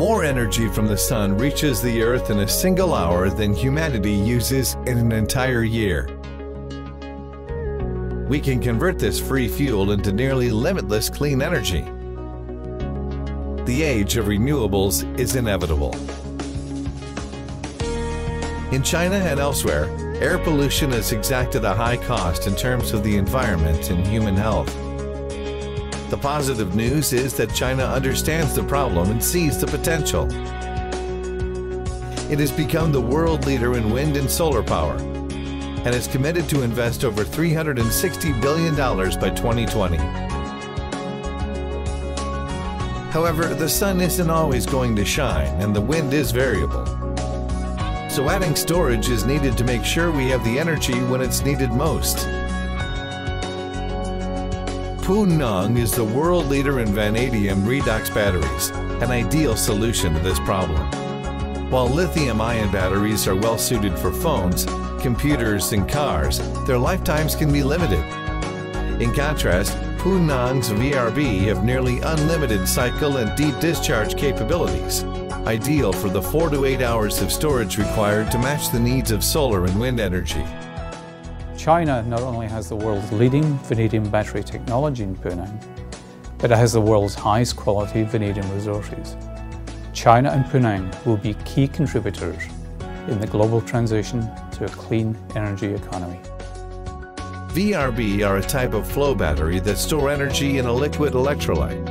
More energy from the sun reaches the Earth in a single hour than humanity uses in an entire year. We can convert this free fuel into nearly limitless clean energy. The age of renewables is inevitable. In China and elsewhere, air pollution has exacted a high cost in terms of the environment and human health. The positive news is that China understands the problem and sees the potential. It has become the world leader in wind and solar power and is committed to invest over $360 billion by 2020. However, the sun isn't always going to shine and the wind is variable. So adding storage is needed to make sure we have the energy when it's needed most. Nong is the world leader in vanadium redox batteries, an ideal solution to this problem. While lithium-ion batteries are well suited for phones, computers, and cars, their lifetimes can be limited. In contrast, Nong's VRB have nearly unlimited cycle and deep discharge capabilities, ideal for the 4 to 8 hours of storage required to match the needs of solar and wind energy. China not only has the world's leading vanadium battery technology in Pu Neng, but it has the world's highest quality vanadium resources. China and Pu Neng will be key contributors in the global transition to a clean energy economy. VRB are a type of flow battery that store energy in a liquid electrolyte.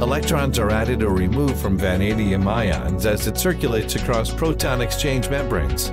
Electrons are added or removed from vanadium ions as it circulates across proton exchange membranes.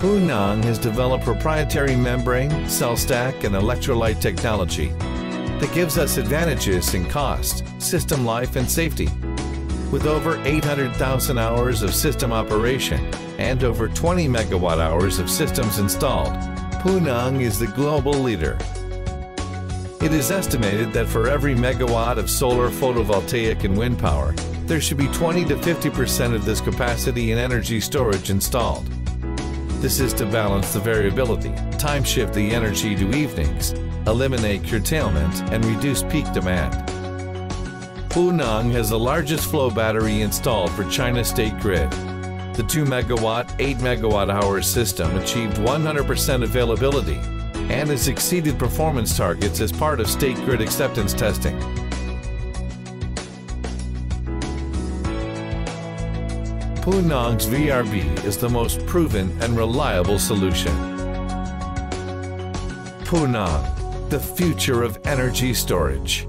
Pu Neng has developed proprietary membrane, cell stack, and electrolyte technology that gives us advantages in cost, system life, and safety. With over 800,000 hours of system operation and over 20 megawatt hours of systems installed, Pu Neng is the global leader. It is estimated that for every megawatt of solar, photovoltaic, and wind power, there should be 20 to 50% of this capacity in energy storage installed. This is to balance the variability, time shift the energy to evenings, eliminate curtailment, and reduce peak demand. Pu Neng has the largest flow battery installed for China State Grid. The 2 megawatt, 8 megawatt hour system achieved 100% availability and has exceeded performance targets as part of state grid acceptance testing. Pu Neng's VRB is the most proven and reliable solution. Pu Neng, the future of energy storage.